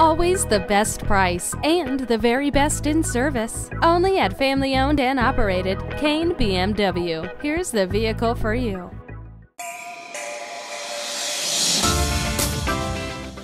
Always the best price and the very best in service. Only at family owned and operated Cain BMW. Here's the vehicle for you.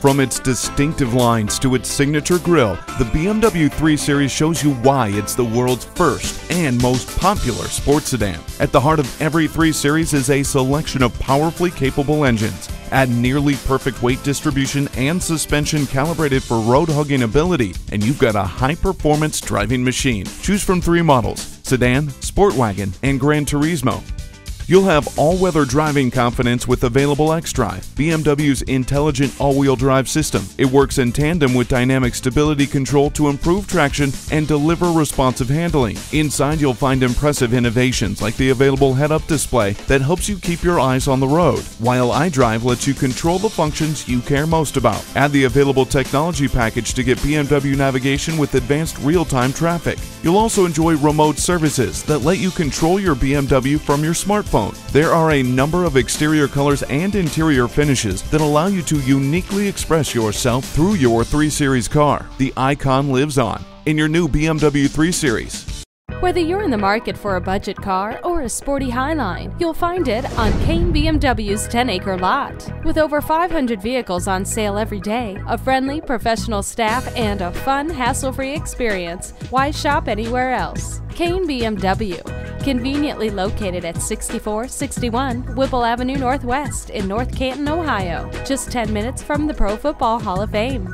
From its distinctive lines to its signature grille, the BMW 3 Series shows you why it's the world's first and most popular sports sedan. At the heart of every 3 Series is a selection of powerfully capable engines. Add nearly perfect weight distribution and suspension calibrated for road hugging ability, and you've got a high performance driving machine. Choose from three models sedan, sport wagon, and Gran Turismo. You'll have all-weather driving confidence with available xDrive, BMW's intelligent all-wheel drive system. It works in tandem with dynamic stability control to improve traction and deliver responsive handling. Inside you'll find impressive innovations like the available head-up display that helps you keep your eyes on the road, while iDrive lets you control the functions you care most about. Add the available technology package to get BMW navigation with advanced real-time traffic. You'll also enjoy remote services that let you control your BMW from your smartphone there are a number of exterior colors and interior finishes that allow you to uniquely express yourself through your 3 Series car. The icon lives on in your new BMW 3 Series. Whether you're in the market for a budget car or a sporty highline, you'll find it on Cain BMW's 10 acre lot. With over 500 vehicles on sale every day, a friendly, professional staff, and a fun, hassle free experience, why shop anywhere else? Cain BMW, conveniently located at 6461 Whipple Avenue Northwest in North Canton, Ohio, just 10 minutes from the Pro Football Hall of Fame.